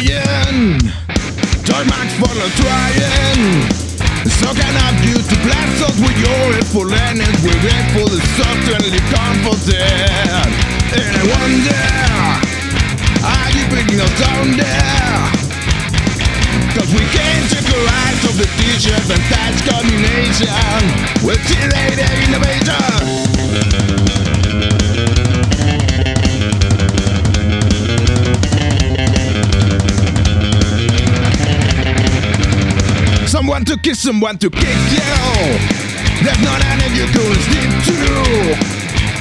lying Toy marks for the trying. So can I abuse the blast us with your helpful and We're for the certainly comforted And I wonder Are you picking us down there? Cause we can't take the rise of the teachers and tax combination We're innovation. Someone to kiss, someone to kick you There's not any you couldn't sleep to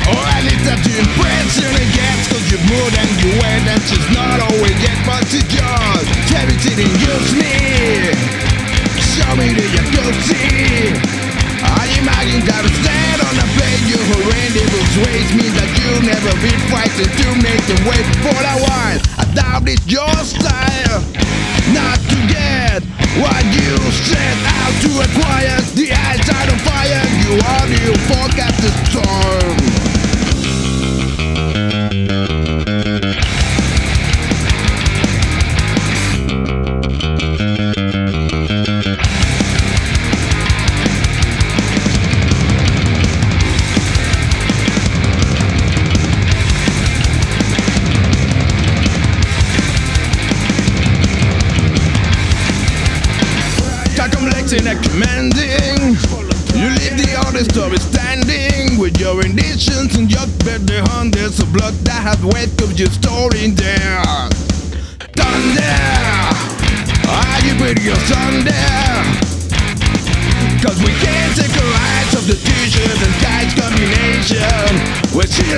Or at least that you impression it gets Cause you're more than you went And she's not always yet but she just Charity didn't use me? Show me that you could see I imagine that I stand on a plane You horrendous ways mean that you'll never be fighting To make them wait for a while I doubt it's your style. Not to what you set out to acquire The eyes Calculating and commanding You leave the other story standing With your renditions and your better hundreds of blood that have weight of your story in there. Thunder Are you putting your thunder? Cause we can't take our eyes off the t-shirt and guys combination We're still